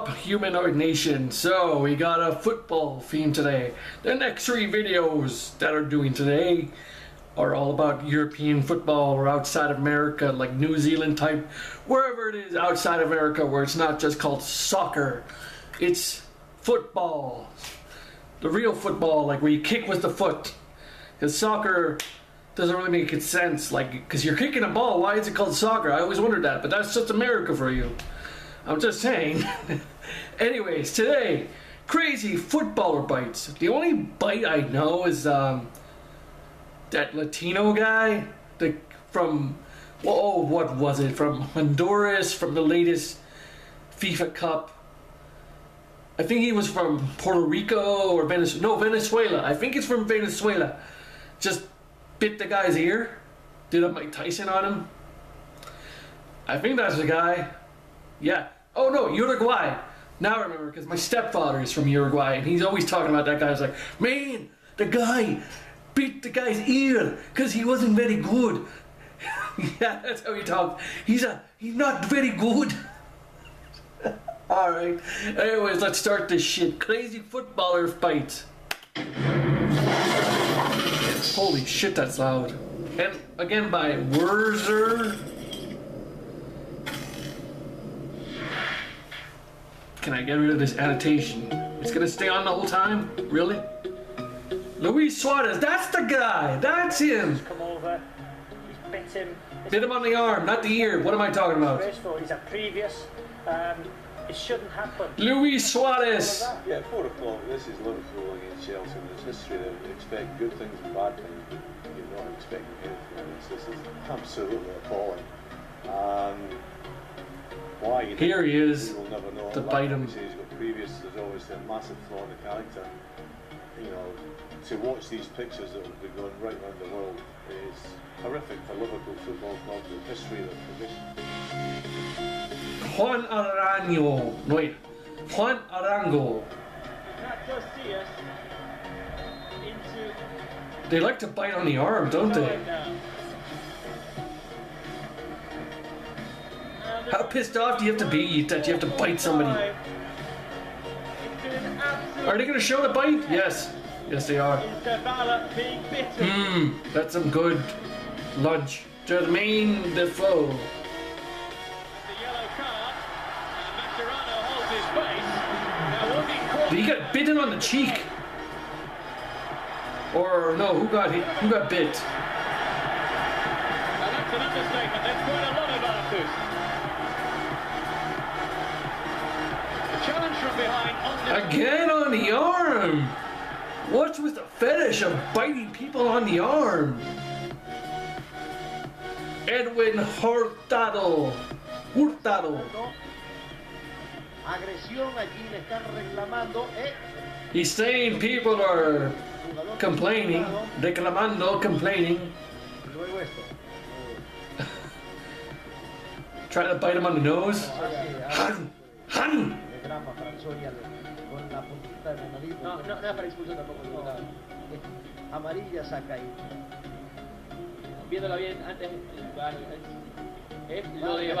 up, Humanoid Nation? So, we got a football theme today. The next three videos that are doing today are all about European football or outside of America, like New Zealand type, wherever it is outside of America where it's not just called soccer, it's football. The real football, like where you kick with the foot. Because soccer doesn't really make sense, like, because you're kicking a ball, why is it called soccer? I always wondered that, but that's just America for you. I'm just saying. Anyways, today, crazy footballer bites. The only bite I know is um, that Latino guy, the from oh what was it from Honduras from the latest FIFA Cup. I think he was from Puerto Rico or Venezuela. No, Venezuela. I think it's from Venezuela. Just bit the guy's ear. Did a Mike Tyson on him. I think that's the guy. Yeah. Oh no, Uruguay. Now I remember because my stepfather is from Uruguay and he's always talking about that guy. He's like, man, the guy beat the guy's ear because he wasn't very good. yeah, that's how he talks. He's a he's not very good. All right. Anyways, let's start this shit. Crazy footballer fight. Holy shit, that's loud. And again by Werzer. Can I get rid of this annotation? It's gonna stay on the whole time? Really? Luis Suarez, that's the guy! That's him! come over. He's bit him. Bit him on the arm, not the ear. What am I talking about? Disgraceful. He's a previous. Um, it shouldn't happen. Luis Suarez! Yeah, four o'clock. This is Liverpool against Chelsea. There's history there. You expect good things and bad things, but you're not expecting anything. This is absolutely appalling. And why? You Here he is, We never know. to bite him. He's got previous. There's always a massive flaw in the character. You know, to watch these pictures that have been going right around the world is horrific for Liverpool Football Club. The history of the Juan Arango. Wait. Juan Arango. That does see us into They like to bite on the arm, don't they? How pissed off do you have to be that you have to bite somebody? Are they gonna show the bite? Yes. Yes, they are. Mmm, that's some good lunch. Jermaine Defoe. He got bitten on the cheek. Or no, who got hit? Who got bit? Again on the arm. What's with the fetish of biting people on the arm? Edwin Hurtado. Hurtado. Agresión, aquí le están reclamando. Eh, He's saying people are complaining, reclamando, complaining, trying to bite him on the nose. Hace, hace Han, Han. Con la puntita de la nariz. No, no, no es para expulsión tampoco. No, no. es amarilla saca ahí. Viéndola bien antes, es lo de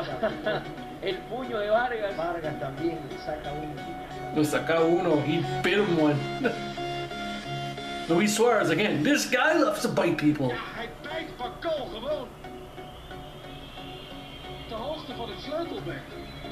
el puño de Vargas. Vargas también saca un. Lo saca uno, he bit him one. Luis Suarez again. This guy loves to bite people. Hij bijt van goal gewoon. De hoogte van het sleutelbeen.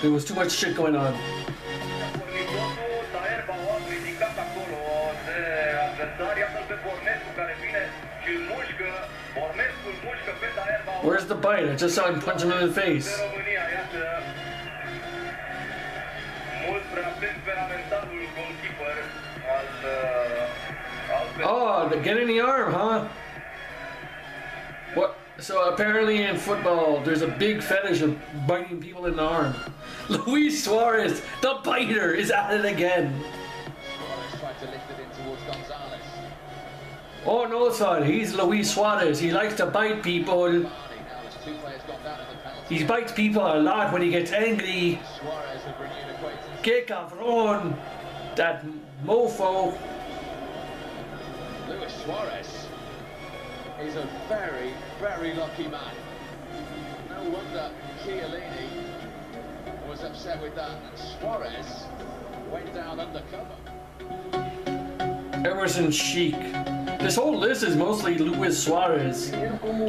There was too much shit going on. Where's the bite? I just saw him punch him in the face. Oh, the get in the arm, huh? So apparently in football, there's a big fetish of biting people in the arm. Luis Suarez, the biter, is at it again. Oh no, son! he's Luis Suarez. He likes to bite people. He bites people a lot when he gets angry. Que cabron! That mofo. Luis Suarez is a very, very lucky man. No wonder Chiellini was upset with that. And Suarez went down undercover. Emerson Sheik. This whole list is mostly Luis Suarez.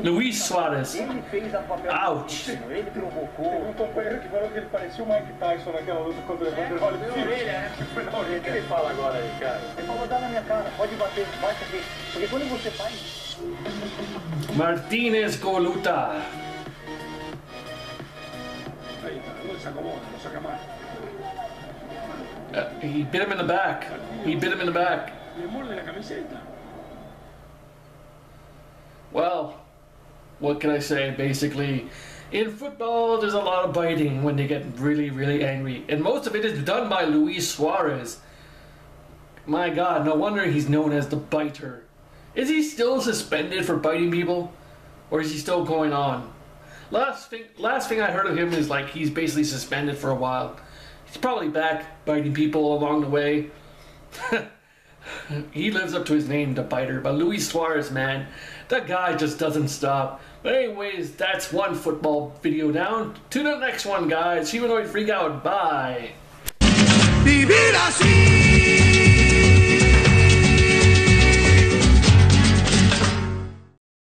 Luis Suarez. Ouch. ele provocou. Teve um companheiro que falou que ele parecia o Mike Tyson naquela luta contra o Evander Holyfield. né? Foi na orelha. O que ele fala agora aí, cara? Ele falou, dá na minha cara, pode bater, bate aqui. Porque quando você faz, não saca mais. Uh, he bit him in the back. He bit him in the back. Well, what can I say? Basically, in football, there's a lot of biting when they get really, really angry. And most of it is done by Luis Suarez. My god, no wonder he's known as the biter. Is he still suspended for biting people? Or is he still going on? Last thing, last thing I heard of him is like he's basically suspended for a while. He's probably back biting people along the way. he lives up to his name, the biter. But Luis Suarez, man, that guy just doesn't stop. But anyways, that's one football video down. To the next one, guys. Humanoid Freak out. Bye.